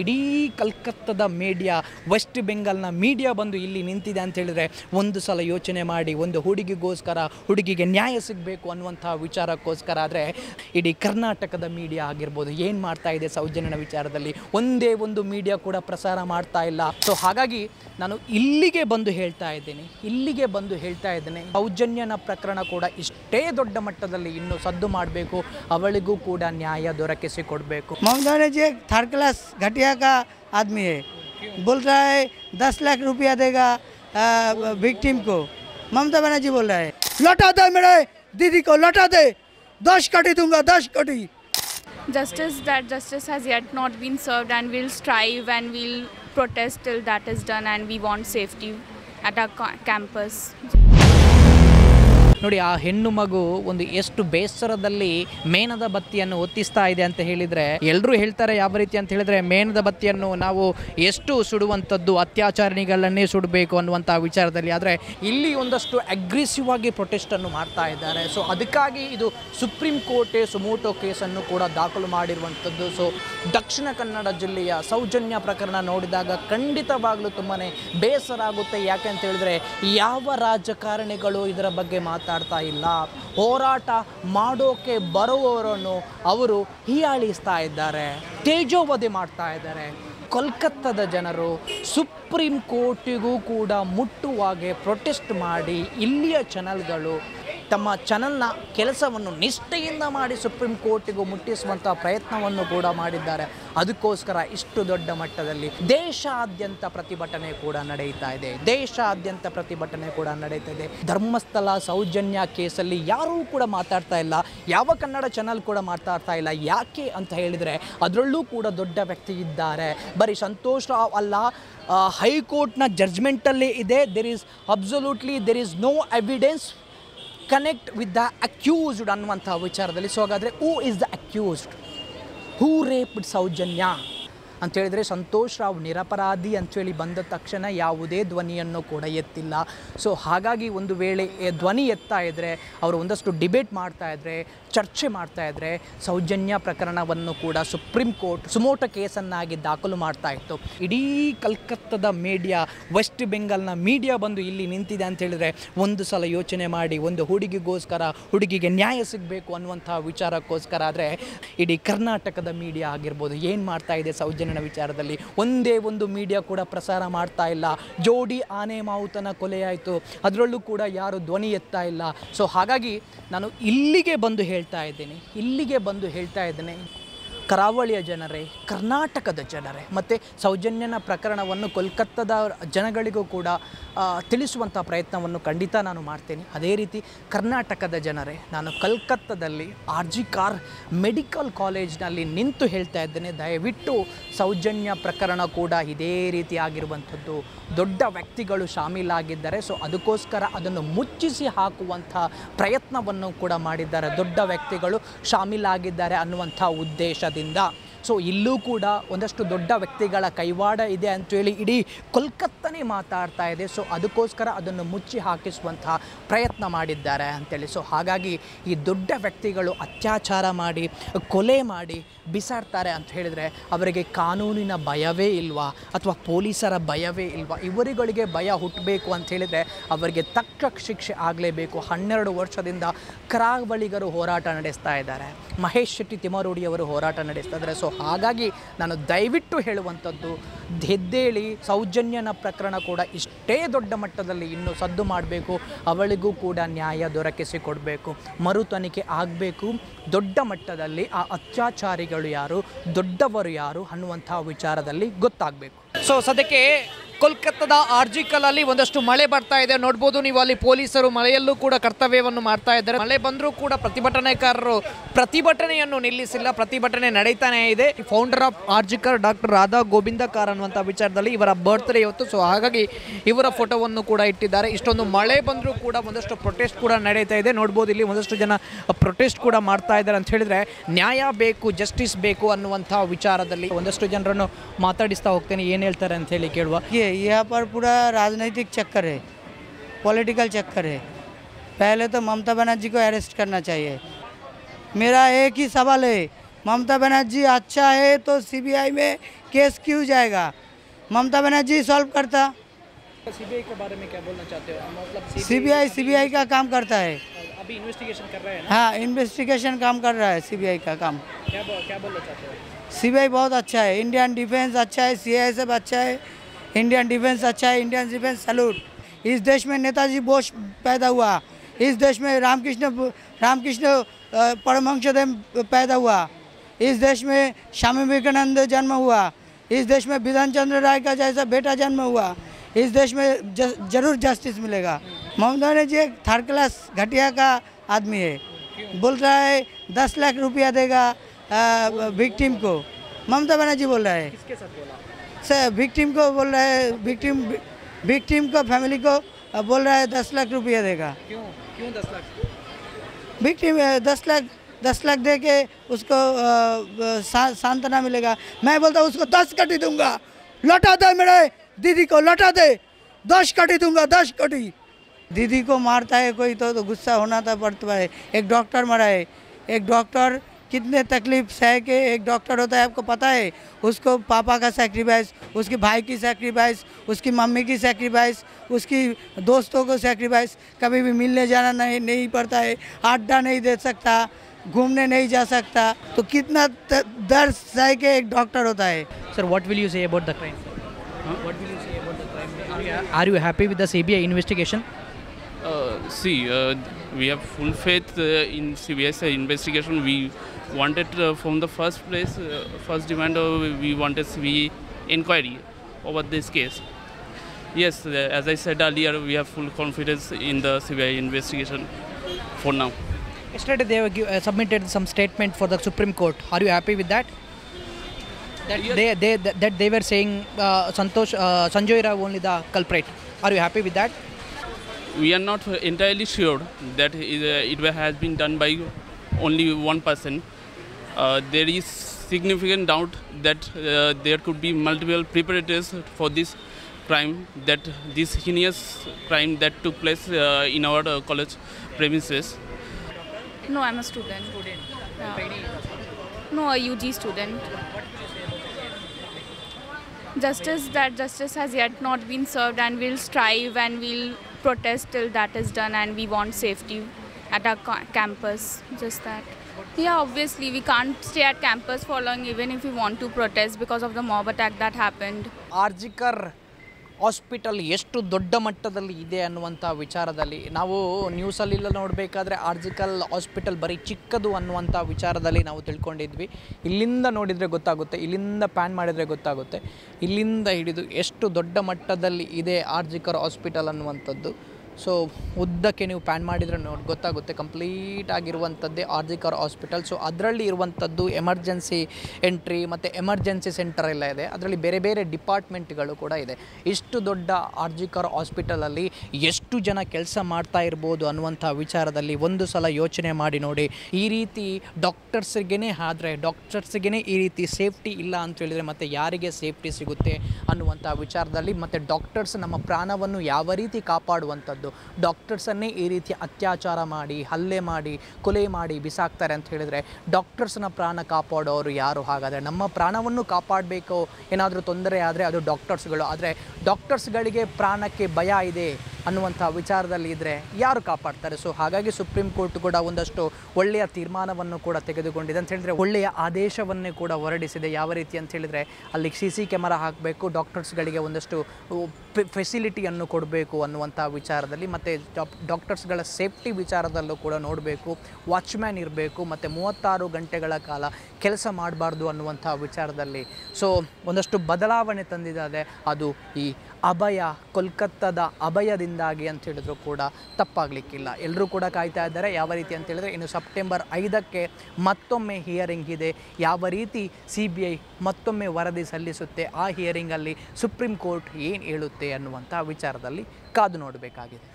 ಇಡೀ ಕಲ್ಕತ್ತದ media West ಬೆಂಗಾಲ್ನ ಮೀಡಿಯಾ ಬಂದು ಇಲ್ಲಿ ನಿಂತಿದೆ ಅಂತ ಹೇಳಿದ್ರೆ ಒಂದು ಸಲ ಯೋಚನೆ ಮಾಡಿ, ಒಂದು ಹುಡುಗಿಗೋಸ್ಕರ, ಹುಡುಗಿಗೆ ನ್ಯಾಯ ಸಿಗಬೇಕು ಅನ್ನುವಂಥ ವಿಚಾರಕ್ಕೋಸ್ಕರ ಆದರೆ ಇಡೀ ಕರ್ನಾಟಕದ ಮೀಡಿಯಾ ಆಗಿರ್ಬೋದು ಏನು ಮಾಡ್ತಾ ಇದೆ ಸೌಜನ್ಯನ ವಿಚಾರದಲ್ಲಿ? ಒಂದೇ ಒಂದು ಮೀಡಿಯಾ ಕೂಡ ಪ್ರಸಾರ ಮಾಡ್ತಾ ಇಲ್ಲ. ಸೊ ಹಾಗಾಗಿ ನಾನು ಇಲ್ಲಿಗೆ ಬಂದು ಹೇಳ್ತಾ ಇದ್ದೀನಿ, ಇಲ್ಲಿಗೆ ಬಂದು ಹೇಳ್ತಾ ಇದ್ದೇನೆ, ಸೌಜನ್ಯನ ಪ್ರಕರಣ ಕೂಡ ಇಷ್ಟೇ ದೊಡ್ಡ ಮಟ್ಟದಲ್ಲಿ ಇನ್ನೂ ಸದ್ದು ಮಾಡಬೇಕು, ಅವಳಿಗೂ ಕೂಡ ನ್ಯಾಯ ದೊರಕಿಸಿಕೊಡಬೇಕು. ಥರ್ಡ್ ಕ್ಲಾಸ್ ಘಟಿ घटिया का आदमी है बोल रहा है दस लाख रुपया देगा विक्टिम को ममता बनर्जी बोल रहा है लौटा दे मेरे दीदी को लौटा दे दस कटी दूँगा दस कटी that justice has yet not been served and we'll strive and we'll protest till that is done and we want safety at our ca- campus ನೋಡಿ, ಆ ಹೆಣ್ಣು ಮಗು ಒಂದು ಎಷ್ಟು ಬೇಸರದಲ್ಲಿ ಮೇಣದ ಬತ್ತಿಯನ್ನು ಒತ್ತಿಸ್ತಾ ಇದೆ ಅಂತ ಹೇಳಿದರೆ ಎಲ್ಲರೂ ಹೇಳ್ತಾರೆ ಯಾವ ರೀತಿ ಅಂತ ಹೇಳಿದರೆ, ಮೇಣದ ಬತ್ತಿಯನ್ನು ನಾವು ಎಷ್ಟು ಸುಡುವಂಥದ್ದು, ಅತ್ಯಾಚಾರಣಿಗಳನ್ನೇ ಸುಡಬೇಕು ಅನ್ನುವಂಥ ವಿಚಾರದಲ್ಲಿ. ಆದರೆ, ಇಲ್ಲಿ ಒಂದಷ್ಟು ಅಗ್ರೆಸಿವ್ ಆಗಿ ಪ್ರೊಟೆಸ್ಟನ್ನು ಮಾಡ್ತಾ ಇದ್ದಾರೆ. ಸೊ ಅದಕ್ಕಾಗಿ ಇದು ಸುಪ್ರೀಂ ಕೋರ್ಟ್ ಸುಮೋಟೋ ಕೇಸನ್ನು ಕೂಡ ದಾಖಲು ಮಾಡಿರುವಂಥದ್ದು. ಸೊ ದಕ್ಷಿಣ ಕನ್ನಡ ಜಿಲ್ಲೆಯ ಸೌಜನ್ಯ ಪ್ರಕರಣ ನೋಡಿದಾಗ ಖಂಡಿತವಾಗ್ಲೂ ತುಂಬಾ ಬೇಸರ ಆಗುತ್ತೆ. ಯಾಕೆ ಅಂತ ಹೇಳಿದ್ರೆ, ಯಾವ ರಾಜಕಾರಣಿಗಳು ಇದರ ಬಗ್ಗೆ ಮಾತಾಡ್ತಾ ಇಲ್ಲ. ಹೋರಾಟ ಮಾಡೋಕೆ ಬರುವವರನ್ನು ಅವರು ಹೀಯಾಳಿಸ್ತಾ ಇದ್ದಾರೆ, ತೇಜೋವಧಿ ಮಾಡ್ತಾ ಇದ್ದಾರೆ. ಕೋಲ್ಕತ್ತಾದ ಜನರು ಸುಪ್ರೀಂ ಕೋರ್ಟಿಗೂ ಕೂಡ ಮುಟ್ಟುವಾಗೆ ಪ್ರೊಟೆಸ್ಟ್ ಮಾಡಿ ಇಲ್ಲಿಯ ಚಾನಲ್ಗಳು ತಮ್ಮ ಚಾನಲ್ನ ಕೆಲಸವನ್ನು ನಿಷ್ಠೆಯಿಂದ ಮಾಡಿ ಸುಪ್ರೀಂ ಕೋರ್ಟಿಗೂ ಮುಟ್ಟಿಸುವಂಥ ಪ್ರಯತ್ನವನ್ನು ಕೂಡ ಮಾಡಿದ್ದಾರೆ. ಅದಕ್ಕೋಸ್ಕರ ಇಷ್ಟು ದೊಡ್ಡ ಮಟ್ಟದಲ್ಲಿ ದೇಶಾದ್ಯಂತ ಪ್ರತಿಭಟನೆ ಕೂಡ ನಡೆಯುತ್ತಾ ಇದೆ. ದೇಶಾದ್ಯಂತ ಪ್ರತಿಭಟನೆ ಕೂಡ ನಡೀತಾ ಇದೆ. ಧರ್ಮಸ್ಥಳ ಸೌಜನ್ಯ ಕೇಸಲ್ಲಿ ಯಾರೂ ಕೂಡ ಮಾತಾಡ್ತಾ ಇಲ್ಲ. ಯಾವ ಕನ್ನಡ ಚಾನಲ್ ಕೂಡ ಮಾತಾಡ್ತಾ ಇಲ್ಲ. ಯಾಕೆ ಅಂತ ಹೇಳಿದರೆ ಅದರಲ್ಲೂ ಕೂಡ ದೊಡ್ಡ ವ್ಯಕ್ತಿ ಇದ್ದಾರೆ. ಬರೀ ಸಂತೋಷ್ ರಾವ್ ಅಲ್ಲ ಹೈಕೋರ್ಟ್ನ ಜಡ್ಜ್ಮೆಂಟಲ್ಲಿ ಇದೆ. There is absolutely there is no evidence connect with the accused ಅನ್ನುವಂಥ ವಿಚಾರದಲ್ಲಿ. ಸೊ ಹಾಗಾದರೆ who is the accused who raped Sowjanya ಅಂತೇಳಿದರೆ ಸಂತೋಷ್ ರಾವ್ ನಿರಪರಾಧಿ ಅಂಥೇಳಿ ಬಂದ ತಕ್ಷಣ ಯಾವುದೇ ಧ್ವನಿಯನ್ನು ಕೂಡ ಎತ್ತಿಲ್ಲ. ಸೊ ಹಾಗಾಗಿ ಒಂದು ವೇಳೆ ಧ್ವನಿ ಎತ್ತಾ ಇದ್ದರೆ ಅವರು ಒಂದಷ್ಟು ಡಿಬೇಟ್ ಮಾಡ್ತಾ ಇದ್ದರೆ ಚರ್ಚೆ ಮಾಡ್ತಾ ಇದ್ದರೆ ಸೌಜನ್ಯ ಪ್ರಕರಣವನ್ನು ಕೂಡ ಸುಪ್ರೀಂ ಕೋರ್ಟ್ ಸುಮೋಟ ಕೇಸನ್ನಾಗಿ ದಾಖಲು ಮಾಡ್ತಾ ಇತ್ತು. ಇಡೀ ಕಲ್ಕತ್ತದ ಮೀಡಿಯಾ ವೆಸ್ಟ್ ಬೆಂಗಾಲ್ನ ಮೀಡಿಯಾ ಬಂದು ಇಲ್ಲಿ ನಿಂತಿದೆ ಅಂತ ಹೇಳಿದರೆ ಒಂದು ಸಲ ಯೋಚನೆ ಮಾಡಿ, ಒಂದು ಹುಡುಗಿಗೋಸ್ಕರ, ಹುಡುಗಿಗೆ ನ್ಯಾಯ ಸಿಗಬೇಕು ಅನ್ನುವಂಥ ವಿಚಾರಕ್ಕೋಸ್ಕರ ಆದರೆ ಇಡೀ ಕರ್ನಾಟಕದ ಮೀಡಿಯಾ ಆಗಿರ್ಬೋದು ಏನು ಮಾಡ್ತಾ ಇದೆ ಸೌಜನ್ಯನ ವಿಚಾರದಲ್ಲಿ ಒಂದೇ ಒಂದು ಮೀಡಿಯಾ ಕೂಡ ಪ್ರಸಾರ ಮಾಡ್ತಾ ಇಲ್ಲ. ಜೋಡಿ ಆನೆ ಮಾವುತನ ಕೊಲೆಯಾಯಿತು. ಅದರಲ್ಲೂ ಕೂಡ ಯಾರು ಧ್ವನಿ ಎತ್ತಾ ಇಲ್ಲ. ಸೊ ಹಾಗಾಗಿ ನಾನು ಇಲ್ಲಿಗೆ ಬಂದು ಹೇಳ್ತಾ ಇದ್ದೀನಿ. ಇಲ್ಲಿಗೆ ಬಂದು ಹೇಳ್ತಾ ಇದ್ದೇನೆ. ಕರಾವಳಿಯ ಜನರೇ, ಕರ್ನಾಟಕದ ಜನರೇ, ಮತ್ತು ಸೌಜನ್ಯನ ಪ್ರಕರಣವನ್ನು ಕೋಲ್ಕತ್ತಾದ ಜನಗಳಿಗೂ ಕೂಡ ತಿಳಿಸುವಂಥ ಪ್ರಯತ್ನವನ್ನು ಖಂಡಿತ ನಾನು ಮಾಡ್ತೇನೆ. ಅದೇ ರೀತಿ ಕರ್ನಾಟಕದ ಜನರೇ, ನಾನು ಕಲ್ಕತ್ತಾದಲ್ಲಿ ಆರ್ ಜಿ ಕಾರ್ ಮೆಡಿಕಲ್ ಕಾಲೇಜ್ನಲ್ಲಿ ನಿಂತು ಹೇಳ್ತಾ ಇದ್ದೇನೆ. ದಯವಿಟ್ಟು ಸೌಜನ್ಯ ಪ್ರಕರಣ ಕೂಡ ಇದೇ ರೀತಿ ಆಗಿರುವಂಥದ್ದು. ದೊಡ್ಡ ವ್ಯಕ್ತಿಗಳು ಶಾಮೀಲಾಗಿದ್ದಾರೆ, ಸೊ ಅದಕ್ಕೋಸ್ಕರ ಅದನ್ನು ಮುಚ್ಚಿಸಿ ಹಾಕುವಂಥ ಪ್ರಯತ್ನವನ್ನು ಕೂಡ ಮಾಡಿದ್ದಾರೆ. ದೊಡ್ಡ ವ್ಯಕ್ತಿಗಳು ಶಾಮೀಲಾಗಿದ್ದಾರೆ ಅನ್ನುವಂಥ ಉದ್ದೇಶದಿಂದ ಸೊ ಇಲ್ಲೂ ಕೂಡ ಒಂದಷ್ಟು ದೊಡ್ಡ ವ್ಯಕ್ತಿಗಳ ಕೈವಾಡ ಇದೆ ಅಂತೇಳಿ ಇಡೀ ಕೋಲ್ಕತ್ತನೇ ಮಾತಾಡ್ತಾ ಇದೆ. ಸೊ ಅದಕ್ಕೋಸ್ಕರ ಅದನ್ನು ಮುಚ್ಚಿ ಹಾಕಿಸುವಂತಹ ಪ್ರಯತ್ನ ಮಾಡಿದ್ದಾರೆ ಅಂತೇಳಿ. ಸೊ ಹಾಗಾಗಿ ಈ ದೊಡ್ಡ ವ್ಯಕ್ತಿಗಳು ಅತ್ಯಾಚಾರ ಮಾಡಿ, ಕೊಲೆ ಮಾಡಿ ಬಿಸಾಡ್ತಾರೆ ಅಂತ ಹೇಳಿದರೆ ಅವರಿಗೆ ಕಾನೂನಿನ ಭಯವೇ ಇಲ್ವಾ? ಅಥವಾ ಪೊಲೀಸರ ಭಯವೇ ಇಲ್ವಾ? ಇವರುಗಳಿಗೆ ಭಯ ಹುಟ್ಟಬೇಕು ಅಂತ ಹೇಳಿದರೆ ಅವರಿಗೆ ತಕ್ಕ ಶಿಕ್ಷೆ ಆಗಲೇಬೇಕು. ಹನ್ನೆರಡು ವರ್ಷದಿಂದ ಕರಾವಳಿಗರು ಹೋರಾಟ ನಡೆಸ್ತಾ ಇದ್ದಾರೆ. ಮಹೇಶ್ ಶೆಟ್ಟಿ ತಿಮರೂಡಿಯವರು ಹೋರಾಟ ನಡೆಸ್ತಾ ಇದ್ದಾರೆ. ಸೊ ಹಾಗಾಗಿ ನಾನು ದಯವಿಟ್ಟು ಹೇಳುವಂಥದ್ದು, ಧೆದ್ದೇಳಿ ಸೌಜನ್ಯನ ಪ್ರಕರಣ ಕೂಡ ಇಷ್ಟೇ ದೊಡ್ಡ ಮಟ್ಟದಲ್ಲಿ ಇನ್ನು ಸದ್ದು ಮಾಡಬೇಕು, ಅವಳಿಗೂ ಕೂಡ ನ್ಯಾಯ ದೊರಕಿಸಿಕೊಡಬೇಕು, ಮರು ತನಿಖೆ ಆಗಬೇಕು. ದೊಡ್ಡ ಮಟ್ಟದಲ್ಲಿ ಆ ಅತ್ಯಾಚಾರಿಗಳು ಯಾರು, ದೊಡ್ಡವರು ಯಾರು ಅನ್ನುವಂಥ ವಿಚಾರದಲ್ಲಿ ಗೊತ್ತಾಗಬೇಕು. ಸೊ ಸದ್ಯಕ್ಕೆ ಕೋಲ್ಕತ್ತಾದ ಆರ್ಜಿಕಲಲ್ಲಿ ಒಂದಷ್ಟು ಮಳೆ ಬರ್ತಾ ಇದೆ. ನೋಡ್ಬೋದು, ನೀವು ಅಲ್ಲಿ ಪೊಲೀಸರು ಮಳೆಯಲ್ಲೂ ಕೂಡ ಕರ್ತವ್ಯವನ್ನು ಮಾಡ್ತಾ ಇದ್ದಾರೆ. ಮಳೆ ಬಂದರೂ ಕೂಡ ಪ್ರತಿಭಟನೆಕಾರರು ಪ್ರತಿಭಟನೆಯನ್ನು ನಿಲ್ಲಿಸಿಲ್ಲ ಪ್ರತಿಭಟನೆ ನಡೀತಾನೆ ಇದೆ founder of RG Kar doctor Radha Govindakar ಅನ್ನುವಂಥ ವಿಚಾರದಲ್ಲಿ ಇವರ ಬರ್ತ್ಡೇ ಇವತ್ತು ಸೊ ಹಾಗಾಗಿ ಇವರ ಫೋಟೋವನ್ನು ಕೂಡ ಇಟ್ಟಿದ್ದಾರೆ ಇಷ್ಟೊಂದು ಮಳೆ ಬಂದರೂ ಕೂಡ ಒಂದಷ್ಟು ಪ್ರೊಟೆಸ್ಟ್ ಕೂಡ ನಡೀತಾ ಇದೆ ನೋಡ್ಬೋದು ಇಲ್ಲಿ ಒಂದಷ್ಟು ಜನ ಪ್ರೊಟೆಸ್ಟ್ ಕೂಡ ಮಾಡ್ತಾ ಇದ್ದಾರೆ ಅಂತ ಹೇಳಿದ್ರೆ ನ್ಯಾಯ ಬೇಕು ಜಸ್ಟಿಸ್ ಬೇಕು ಅನ್ನುವಂಥ ವಿಚಾರದಲ್ಲಿ ಒಂದಷ್ಟು ಜನರನ್ನು ಮಾತಾಡಿಸ್ತಾ ಹೋಗ್ತೇನೆ ಏನು ಹೇಳ್ತಾರೆ ಅಂತ ಹೇಳಿ ಕೇಳುವ ये यहाँ पर पूरा राजनीतिक चक्कर है पॉलिटिकल चक्कर है पहले तो ममता बनर्जी को अरेस्ट करना चाहिए मेरा एक ही सवाल है। ममता बनर्जी अच्छा है तो सीबीआई में केस क्यों जाएगा? ममता बनर्जी सॉल्व करता। सीबीआई के बारे में क्या बोलना चाहते हो? मतलब सीबीआई सीबीआई का काम करता है। अभी इन्वेस्टिगेशन कर रहे हैं हाँ इन्वेस्टिगेशन काम कर रहा है सीबीआई का काम। क्या बो, क्या बोलना चाहते हो? सीबीआई बहुत अच्छा है। इंडियन डिफेंस अच्छा है सी अच्छा है। इंडियन डिफेंस अच्छा है इंडियन डिफेंस सैल्यूट इस देश में नेताजी बोस पैदा हुआ। इस देश में रामकृष्ण रामकृष्ण परमहंसदेव पैदा हुआ। इस देश में स्वामी विवेकानंद जन्म हुआ। इस देश में विधान चंद्र राय का जैसा बेटा जन्म हुआ। इस देश में ज, ज़रूर जस्टिस मिलेगा। ममता बनर्जी एक थर्ड क्लास घटिया का आदमी है। बोल रहा है दस लाख रुपया देगा विक्टिम को। ममता बनर्जी बोल रहा है। किसके साथ बोला? सर विक्टिम को बोल रहा है विक्टिम विक्टिम को फैमिली को बोल रहा है दस लाख रुपया देगा। क्यों? क्यों दस लाख? विक्टिम दस लाख दस लाख दे के उसको अ, अ, सांत्वना मिलेगा। मैं बोलता हूँ उसको दस कटी दूँगा। लौटा दे मेरे दीदी को लौटा दे। दस कटी दूँगा दस कटी। दीदी को मारता है कोई तो, तो गुस्सा होना था पड़ता है। एक डॉक्टर मरा है। एक डॉक्टर कितने तकलीफ़ सह के एक डॉक्टर होता है आपको पता है। उसको पापा का सेक्रीफाइस उसके भाई की सेक्रीफाइस उसकी मम्मी की सेक्रीफाइस उसकी दोस्तों को सेक्रीफाइस कभी भी मिलने जाना नहीं नहीं पड़ता है अड्डा नहीं दे सकता घूमने नहीं जा सकता। तो कितना दर्द सह के एक डॉक्टर होता है। Sir what will you say about the crime are you happy with the C B I investigation see we have full faith in C B I से investigation we wanted uh, from the first place, uh, first demand, uh, we wanted CBI inquiry over this case. Yes, as I said earlier, we have full confidence in the CBI investigation for now. Yesterday they have give, uh, submitted some statement for the Supreme Court. Are you happy with that? That Yes. they, they that, that they were saying uh, Santosh uh, Sanjoy Rao only the culprit. Are you happy with that? We are not entirely sure that it, uh, it has been done by only one person. Uh, there is significant doubt that uh, there could be multiple preparators for this crime, that this heinous crime that took place uh, in our uh, college premises. No, I'm a student. Yeah. No, a UG student. Justice that justice has yet not been served, and we'll strive and we'll protest till that is done, and we want safety at our ca- campus. Just that. Yeah, obviously we can't stay at campus for long, even if we want to protest because of the mob attack that happened. RG Kar hospital ಎಷ್ಟು ದೊಡ್ಡ ಮಟ್ಟದಲ್ಲಿ ಇದೆ ಅನ್ನುವಂಥ ವಿಚಾರದಲ್ಲಿ ನಾವು ನ್ಯೂಸಲ್ಲೆಲ್ಲ ನೋಡಬೇಕಾದ್ರೆ ಆರ್ಜಿಕಲ್ hospital ಬರೀ ಚಿಕ್ಕದು ಅನ್ನುವಂಥ ವಿಚಾರದಲ್ಲಿ ನಾವು ತಿಳ್ಕೊಂಡಿದ್ವಿ ಇಲ್ಲಿಂದ ನೋಡಿದರೆ ಗೊತ್ತಾಗುತ್ತೆ ಇಲ್ಲಿಂದ ಪ್ಯಾನ್ ಮಾಡಿದರೆ ಗೊತ್ತಾಗುತ್ತೆ ಇಲ್ಲಿಂದ ಹಿಡಿದು ಎಷ್ಟು ದೊಡ್ಡ ಮಟ್ಟದಲ್ಲಿ ಇದೆ ಆರ್ಜಿಕರ್ ಹಾಸ್ಪಿಟಲ್ ಅನ್ನುವಂಥದ್ದು ಸೊ ಉದ್ದಕ್ಕೆ ನೀವು ಪ್ಯಾನ್ ಮಾಡಿದರೆ ನೋಡಿ, ಗೊತ್ತಾಗುತ್ತೆ. ಕಂಪ್ಲೀಟ್ ಆಗಿರುವಂಥದ್ದೇ ಆರ್ಜಿಕರ್ ಹಾಸ್ಪಿಟಲ್ ಸೊ ಅದರಲ್ಲಿ ಇರುವಂಥದ್ದು ಎಮರ್ಜೆನ್ಸಿ ಎಂಟ್ರಿ ಮತ್ತು ಎಮರ್ಜೆನ್ಸಿ ಸೆಂಟರ್ ಎಲ್ಲ ಇದೆ. ಅದರಲ್ಲಿ ಬೇರೆ ಬೇರೆ ಡಿಪಾರ್ಟ್ಮೆಂಟ್ಗಳು ಕೂಡ ಇದೆ. ಇಷ್ಟು ದೊಡ್ಡ ಆರ್ಜಿಕರ್ ಹಾಸ್ಪಿಟಲಲ್ಲಿ ಎಷ್ಟು ಜನ ಕೆಲಸ ಮಾಡ್ತಾ ಇರ್ಬೋದು ಅನ್ನುವಂಥ ವಿಚಾರದಲ್ಲಿ ಒಂದು ಸಲ ಯೋಚನೆ ಮಾಡಿ ನೋಡಿ. ಈ ರೀತಿ ಡಾಕ್ಟರ್ಸ್ಗೇ ಆದರೆ ಡಾಕ್ಟರ್ಸ್ಗೇ ಈ ರೀತಿ ಸೇಫ್ಟಿ ಇಲ್ಲ ಅಂತ ಹೇಳಿದರೆ ಮತ್ತು ಯಾರಿಗೆ ಸೇಫ್ಟಿ ಸಿಗುತ್ತೆ ಅನ್ನುವಂಥ ವಿಚಾರದಲ್ಲಿ ಮತ್ತು ಡಾಕ್ಟರ್ಸ್ ನಮ್ಮ ಪ್ರಾಣವನ್ನು ಯಾವ ರೀತಿ ಕಾಪಾಡುವಂಥದ್ದು ಡಾಕ್ಟರ್ಸನ್ನೇ ಈ ರೀತಿ ಅತ್ಯಾಚಾರ ಮಾಡಿ, ಹಲ್ಲೆ ಮಾಡಿ, ಕೊಲೆ ಮಾಡಿ ಬಿಸಾಕ್ತಾರೆ ಅಂತ ಹೇಳಿದರೆ ಡಾಕ್ಟರ್ಸ್ನ ಪ್ರಾಣ ಕಾಪಾಡೋರು ಯಾರು? ಹಾಗಾದರೆ ನಮ್ಮ ಪ್ರಾಣವನ್ನು ಕಾಪಾಡಬೇಕು? ಏನಾದರೂ ತೊಂದರೆ ಆದರೆ ಅದು ಡಾಕ್ಟರ್ಸ್ಗಳು. ಆದರೆ ಡಾಕ್ಟರ್ಸ್ಗಳಿಗೆ ಪ್ರಾಣಕ್ಕೆ ಭಯ ಇದೆ. ಅನ್ನುವಂಥ ವಿಚಾರದಲ್ಲಿ ಇದ್ದರೆ ಯಾರು ಕಾಪಾಡ್ತಾರೆ? ಸೊ ಹಾಗಾಗಿ ಸುಪ್ರೀಂ ಕೋರ್ಟ್ ಕೂಡ ಒಂದಷ್ಟು ಒಳ್ಳೆಯ ತೀರ್ಮಾನವನ್ನು ಕೂಡ ತೆಗೆದುಕೊಂಡಿದೆ ಅಂತ ಹೇಳಿದರೆ, ಒಳ್ಳೆಯ ಆದೇಶವನ್ನೇ ಕೂಡ ಹೊರಡಿಸಿದೆ. ಯಾವ ರೀತಿ ಅಂತ ಹೇಳಿದರೆ, ಅಲ್ಲಿ ಸಿ ಸಿ ಕ್ಯಾಮರಾ ಹಾಕಬೇಕು ಡಾಕ್ಟರ್ಸ್ಗಳಿಗೆ ಒಂದಷ್ಟು ಫೆಸಿಲಿಟಿಯನ್ನು ಕೊಡಬೇಕು ಅನ್ನುವಂಥ ವಿಚಾರದಲ್ಲಿ, ಮತ್ತು ಡಾಕ್ಟರ್ಸ್ಗಳ ಸೇಫ್ಟಿ ವಿಚಾರದಲ್ಲೂ ಕೂಡ ನೋಡಬೇಕು ವಾಚ್ಮ್ಯಾನ್ ಇರಬೇಕು, ಮತ್ತು ಮೂವತ್ತಾರು ಗಂಟೆಗಳ ಕಾಲ ಕೆಲಸ ಮಾಡಬಾರ್ದು ಅನ್ನುವಂಥ ವಿಚಾರದಲ್ಲಿ. ಸೊ ಒಂದಷ್ಟು ಬದಲಾವಣೆ ತಂದಿದ್ದಾರೆ ಅದು ಈ ಅಭಯ, ಕೋಲ್ಕತ್ತಾದ ಅಭಯದಿಂದಾಗಿ ಅಂತ ಹೇಳಿದ್ರು ಕೂಡ ತಪ್ಪಾಗಲಿಕ್ಕಿಲ್ಲ. ಎಲ್ಲರೂ ಕೂಡ ಕಾಯ್ತಾ ಇದ್ದಾರೆ. ಯಾವ ರೀತಿ ಅಂತ ಹೇಳಿದ್ರೆ ಇನ್ನು ಸೆಪ್ಟೆಂಬರ್ ಐದಕ್ಕೆ ಮತ್ತೊಮ್ಮೆ ಹಿಯರಿಂಗ್ ಇದೆ. ಯಾವ ರೀತಿ ಸಿ ಬಿ ಐ ಮತ್ತೊಮ್ಮೆ ವರದಿ ಸಲ್ಲಿಸುತ್ತೆ? ಆ ಹಿಯರಿಂಗಲ್ಲಿ ಸುಪ್ರೀಂ ಕೋರ್ಟ್ ಏನು ಹೇಳುತ್ತೆ ಅನ್ನುವಂಥ ವಿಚಾರದಲ್ಲಿ ಕಾದು ನೋಡಬೇಕಾಗಿದೆ.